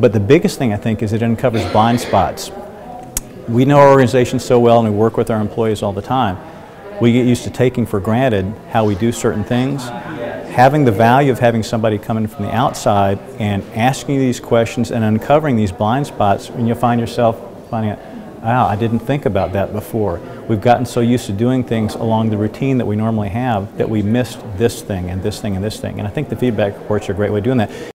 But the biggest thing I think is it uncovers blind spots. We know our organization so well and we work with our employees all the time. We get used to taking for granted how we do certain things. Having the value of having somebody coming from the outside and asking you these questions and uncovering these blind spots, and you'll find yourself finding out, wow, I didn't think about that before. We've gotten so used to doing things along the routine that we normally have that we missed this thing and this thing and this thing. And I think the feedback reports are a great way of doing that.